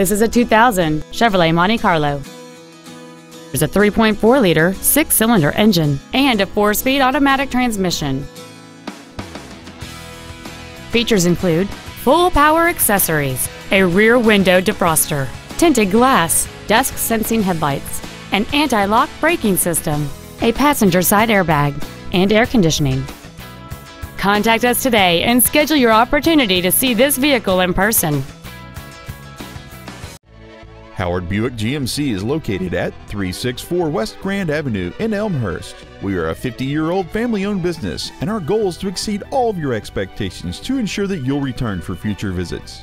This is a 2000 Chevrolet Monte Carlo. There's a 3.4 liter six cylinder engine and a four speed automatic transmission. Features include full power accessories, a rear window defroster, tinted glass, dusk sensing headlights, an anti lock braking system, a passenger side airbag, and air conditioning. Contact us today and schedule your opportunity to see this vehicle in person. Howard Buick GMC is located at 364 West Grand Avenue in Elmhurst. We are a 50 year old family owned business, and our goal is to exceed all of your expectations to ensure that you'll return for future visits.